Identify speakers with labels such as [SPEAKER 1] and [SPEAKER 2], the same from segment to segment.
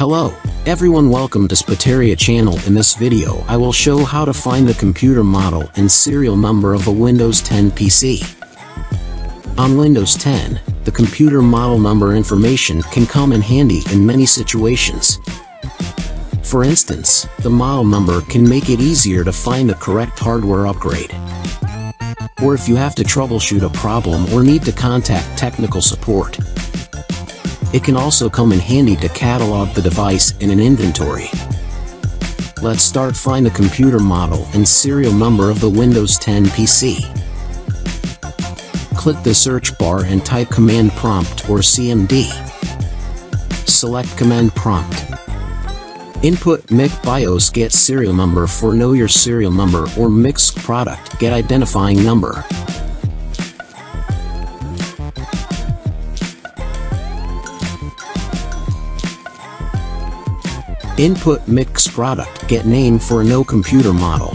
[SPEAKER 1] Hello, everyone welcome to Spotarya channel. In this video I will show how to find the computer model and serial number of a Windows 10 PC. On Windows 10, the computer model number information can come in handy in many situations. For instance, the model number can make it easier to find the correct hardware upgrade. Or if you have to troubleshoot a problem or need to contact technical support. It can also come in handy to catalog the device in an inventory. Let's start find the computer model and serial number of the Windows 10 PC. Click the search bar and type command prompt or CMD. Select command prompt. Input MIC BIOS get serial number for know your serial number or mix product get identifying number. Input mix product get name for no computer model.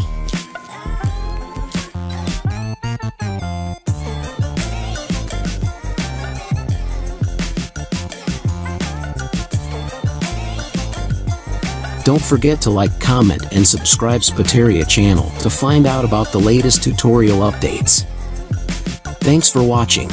[SPEAKER 1] Don't forget to like, comment, and subscribe Spotarya channel to find out about the latest tutorial updates. Thanks for watching.